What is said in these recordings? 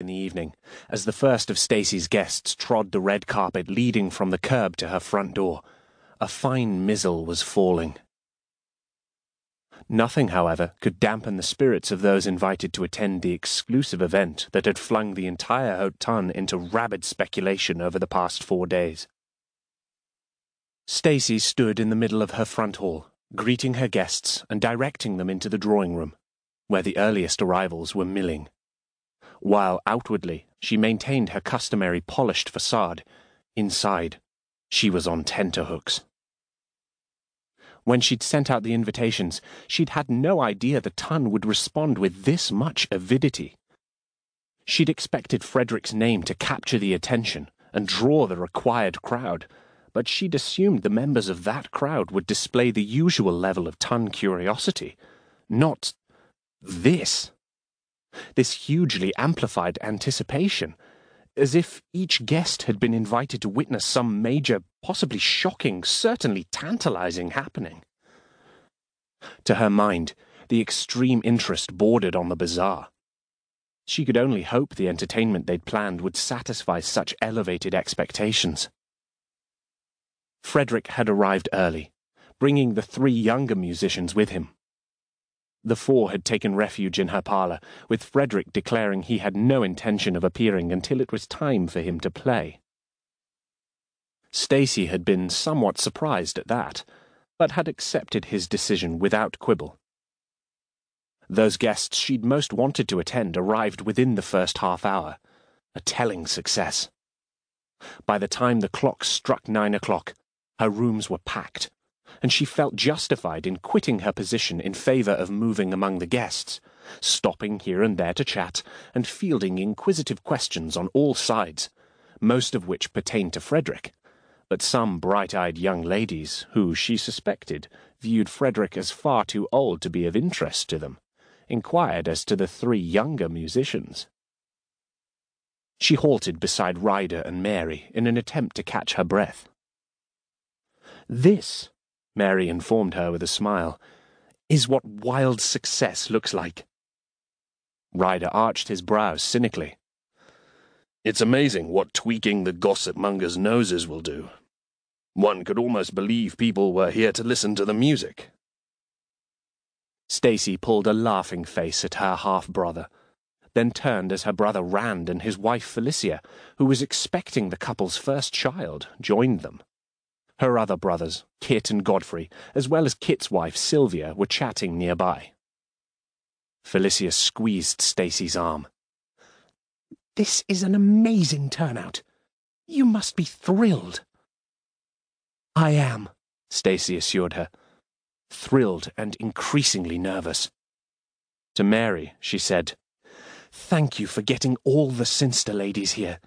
in the evening, as the first of Stacie's guests trod the red carpet leading from the curb to her front door, a fine mizzle was falling. Nothing, however, could dampen the spirits of those invited to attend the exclusive event that had flung the entire Haut Ton into rabid speculation over the past four days. Stacie stood in the middle of her front hall, greeting her guests and directing them into the drawing room, where the earliest arrivals were milling. While outwardly she maintained her customary polished facade, inside she was on tenterhooks. When she'd sent out the invitations, she'd had no idea the Ton would respond with this much avidity. She'd expected Frederick's name to capture the attention and draw the required crowd, but she'd assumed the members of that crowd would display the usual level of Ton curiosity, not this. This hugely amplified anticipation as if each guest had been invited to witness some major, possibly shocking, certainly tantalizing happening. To her mind, the extreme interest bordered on the bizarre. She could only hope the entertainment they'd planned would satisfy such elevated expectations. Frederick had arrived early, bringing the three younger musicians with him. The four had taken refuge in her parlour, with Frederick declaring he had no intention of appearing until it was time for him to play. Stacie had been somewhat surprised at that, but had accepted his decision without quibble. Those guests she'd most wanted to attend arrived within the first half hour, a telling success. By the time the clock struck nine o'clock, her rooms were packed, and she felt justified in quitting her position in favour of moving among the guests, stopping here and there to chat, and fielding inquisitive questions on all sides, most of which pertained to Frederick. But some bright-eyed young ladies, who, she suspected, viewed Frederick as far too old to be of interest to them, inquired as to the three younger musicians. She halted beside Ryder and Mary in an attempt to catch her breath. This, Mary informed her with a smile, is what wild success looks like. Ryder arched his brows cynically. It's amazing what tweaking the gossip mongers' noses will do. One could almost believe people were here to listen to the music. Stacie pulled a laughing face at her half brother, then turned as her brother Rand and his wife Felicia, who was expecting the couple's first child, joined them. Her other brothers, Kit and Godfrey, as well as Kit's wife, Sylvia, were chatting nearby. Felicia squeezed Stacie's arm. This is an amazing turnout. You must be thrilled. I am, Stacie assured her, thrilled and increasingly nervous. To Mary, she said, Thank you for getting all the Cynster ladies here.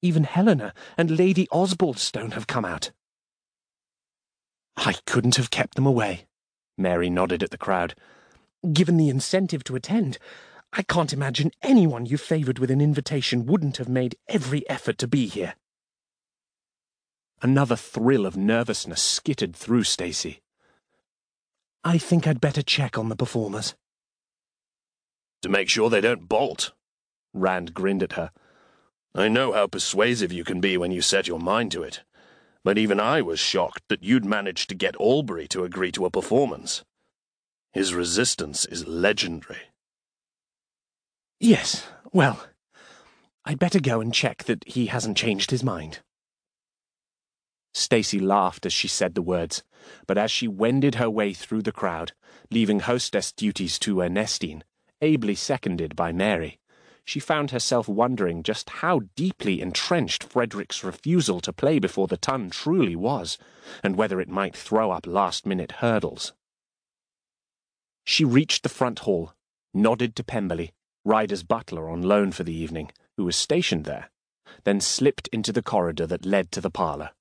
Even Helena and Lady Osbaldstone have come out. I couldn't have kept them away. Mary nodded at the crowd. Given the incentive to attend, I can't imagine anyone you favoured with an invitation wouldn't have made every effort to be here. Another thrill of nervousness skittered through Stacie. I think I'd better check on the performers. To make sure they don't bolt. Rand grinned at her. I know how persuasive you can be when you set your mind to it but even I was shocked that you'd managed to get Albury to agree to a performance. His resistance is legendary. Yes, well, I'd better go and check that he hasn't changed his mind. Stacie laughed as she said the words, but as she wended her way through the crowd, leaving hostess duties to Ernestine, ably seconded by Mary, she found herself wondering just how deeply entrenched Frederick's refusal to play before the Ton truly was, and whether it might throw up last-minute hurdles. She reached the front hall, nodded to Pemberley, Ryder's butler on loan for the evening, who was stationed there, then slipped into the corridor that led to the parlour.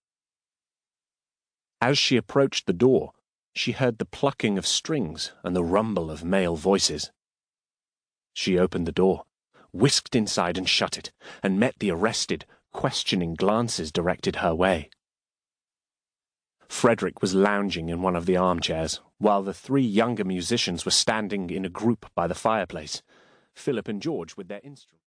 As she approached the door, she heard the plucking of strings and the rumble of male voices. She opened the door whisked inside and shut it, and met the arrested, questioning glances directed her way. Frederick was lounging in one of the armchairs, while the three younger musicians were standing in a group by the fireplace, Philip and George with their instruments.